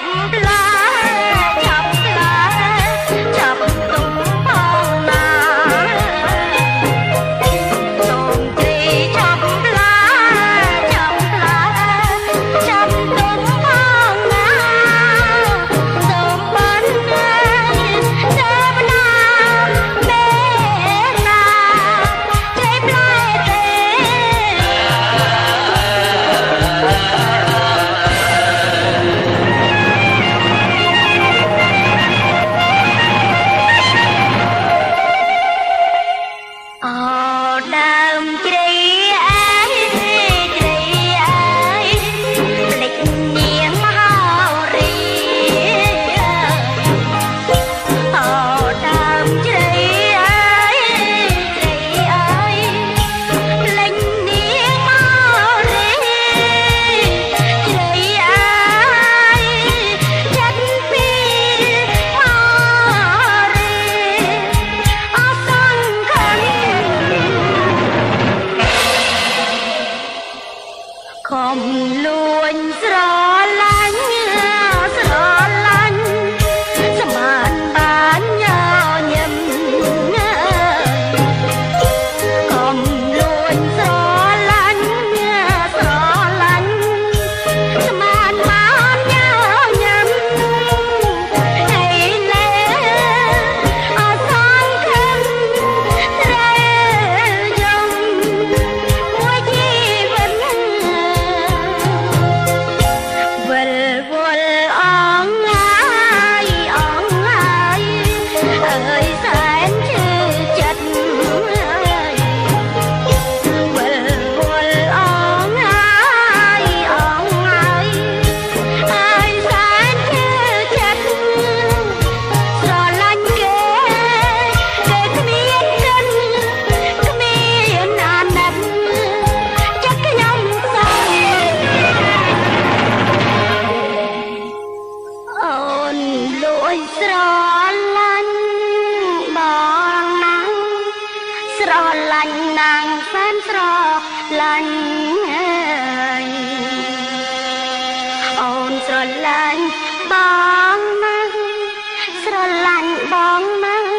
love. ដើមជ្រៃ ស្រឡាញ់នាងសែនស្រឡាញ់ហើយអូនស្រឡាញ់បងណាស់ស្រឡាញ់បងណាស់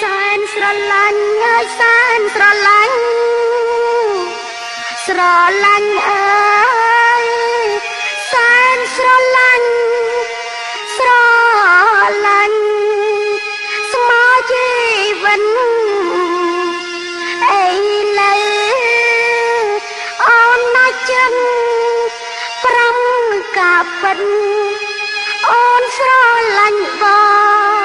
សែនស្រឡាញ់ហើយសែនស្រឡាញ់ស្រឡាញ់អើ ការពិតអូនស្រឡាញ់បង